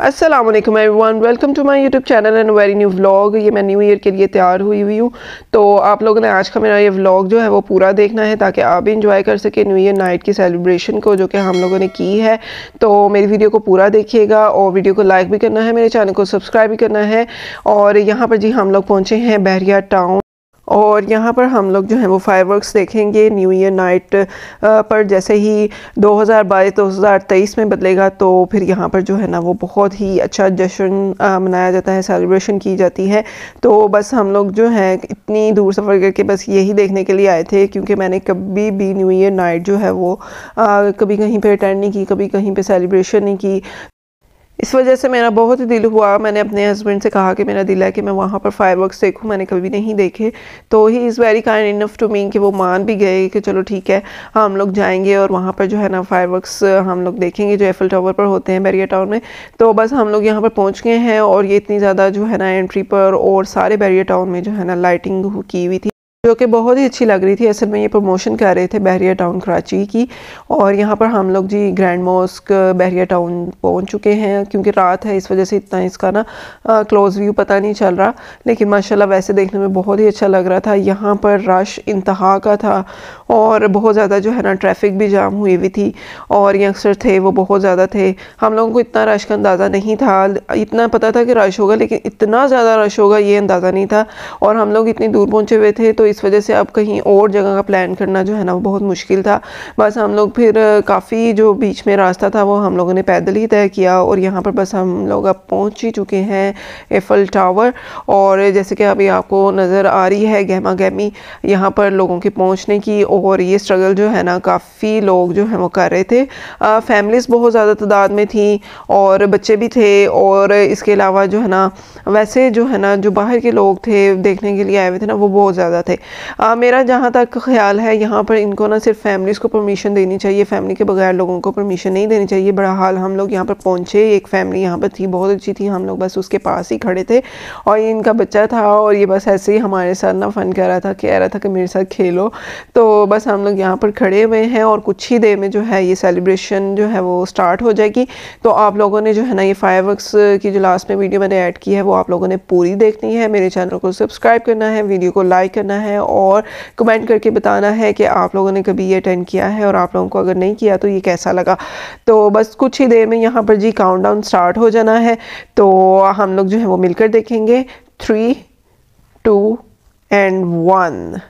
Aslam everyone welcome to my YouTube channel and very new vlog ये मैं new year के लिए तैयार हुई हुई हूँ। तो आप लोगों ने आज का मेरा ये व्लॉग जो है, वो पूरा देखना है ताकि आप भी इंजॉय कर सकें न्यू ईयर नाइट की सेलिब्रेशन को जो कि हम लोगों ने की है। तो मेरी वीडियो को पूरा देखिएगा और वीडियो को लाइक भी करना है, मेरे चैनल को सब्सक्राइब भी करना है। और यहाँ पर जी हम लोग पहुँचे हैं बहरिया टाउन और यहाँ पर हम लोग जो है वो फायरवर्क्स देखेंगे न्यू ईयर नाइट पर जैसे ही 2022 2023 में बदलेगा तो फिर यहाँ पर जो है ना वो बहुत ही अच्छा जश्न मनाया जाता है सेलिब्रेशन की जाती है। तो बस हम लोग जो है इतनी दूर सफ़र करके बस यही देखने के लिए आए थे क्योंकि मैंने कभी भी न्यू ईयर नाइट जो है वो आ, कभी कहीं पर अटेंड नहीं की कभी कहीं पर सेलिब्रेशन नहीं की। इस वजह से मेरा बहुत ही दिल हुआ। मैंने अपने हस्बैंड से कहा कि मेरा दिल है कि मैं वहाँ पर फायरवर्क्स देखूँ। मैंने कभी नहीं देखे। तो he is very kind enough to me कि वो मान भी गए कि चलो ठीक है, हम लोग जाएँगे और वहाँ पर जो है ना फायरवर्क्स हम लोग देखेंगे जो एफिल टावर पर होते हैं बैरिया टाउन में। तो बस हम लोग यहाँ पर पहुँच गए हैं और ये इतनी ज़्यादा जो है ना एंट्री पर और सारे बैरिया टाउन में जो है ना लाइटिंग की हुई थी। जो कि बहुत ही अच्छी लग रही थी। असल में ये प्रमोशन कर रहे थे बहरिया टाउन कराची की। और यहाँ पर हम लोग जी ग्रैंड मॉस्क बहरिया टाउन पहुँच चुके हैं क्योंकि रात है, इस वजह से इतना इसका ना क्लोज व्यू पता नहीं चल रहा। लेकिन माशाल्लाह वैसे देखने में बहुत ही अच्छा लग रहा था। यहाँ पर रश इंतहा का था। और बहुत ज़्यादा जो है ना ट्रैफ़िक भी जाम हुई हुई थी और यंगस्टर थे, वो बहुत ज़्यादा थे। हम लोगों को इतना रश का अंदाज़ा नहीं था। इतना पता था कि रश होगा, लेकिन इतना ज़्यादा रश होगा, ये अंदाज़ा नहीं था। और हम लोग इतनी दूर पहुँचे हुए थे तो इस वजह से अब कहीं और जगह का प्लान करना जो है ना, वो बहुत मुश्किल था। बस हम लोग फिर काफ़ी जो बीच में रास्ता था, वो हम लोगों ने पैदल ही तय किया और यहाँ पर बस हम लोग अब पहुँच ही चुके हैं एफल टावर और जैसे कि अभी आपको नज़र आ रही है गहमा गहमी यहाँ पर लोगों के पहुँचने की और ये स्ट्रगल जो है ना काफ़ी लोग जो है वो कर रहे थे। फैमिलीज़ बहुत ज़्यादा तादाद में थी और बच्चे भी थे और इसके अलावा जो है ना वैसे जो है ना जो बाहर के लोग थे देखने के लिए आए हुए थे ना वो बहुत ज़्यादा थे। आ, मेरा जहाँ तक ख्याल है यहाँ पर इनको ना सिर्फ़ फैमिलीज़ को परमिशन देनी चाहिए फैमिली के बगैर लोगों को परमिशन नहीं देनी चाहिए। बड़ा हाल हम लोग यहाँ पर पहुँचे एक फैमिली यहाँ पर थी बहुत अच्छी थी हम लोग बस उसके पास ही खड़े थे और ये इनका बच्चा था और ये बस ऐसे ही हमारे साथ ना फ़न कर रहा था कह रहा था कि मेरे साथ खेलो। तो बस हम लोग यहाँ पर खड़े हुए हैं और कुछ ही देर में जो है ये सेलिब्रेशन जो है वो स्टार्ट हो जाएगी। तो आप लोगों ने जो है ना ये फायरवर्क्स की जो लास्ट में वीडियो मैंने ऐड की है, वो आप लोगों ने पूरी देखनी है। मेरे चैनल को सब्सक्राइब करना है वीडियो को लाइक करना है और कमेंट करके बताना है कि आप लोगों ने कभी ये अटेंड किया है और आप लोगों को अगर नहीं किया तो ये कैसा लगा। तो बस कुछ ही देर में यहाँ पर जी काउंटडाउन स्टार्ट हो जाना है। तो हम लोग जो है वो मिलकर देखेंगे। Three to and one